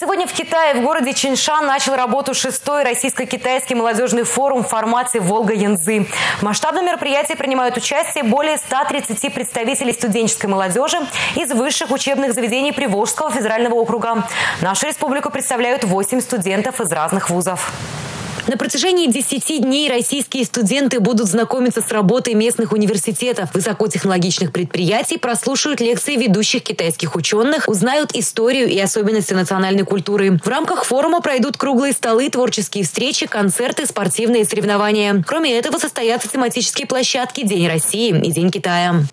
Сегодня в Китае, в городе Чиншан, начал работу шестой российско-китайский молодежный форум в формате «Волга-Янзы». В масштабном мероприятии принимают участие более 130 представителей студенческой молодежи из высших учебных заведений Приволжского федерального округа. Нашу республику представляют 8 студентов из разных вузов. На протяжении 10 дней российские студенты будут знакомиться с работой местных университетов, высокотехнологичных предприятий, прослушают лекции ведущих китайских ученых, узнают историю и особенности национальной культуры. В рамках форума пройдут круглые столы, творческие встречи, концерты, спортивные соревнования. Кроме этого, состоятся тематические площадки «День России» и «День Китая».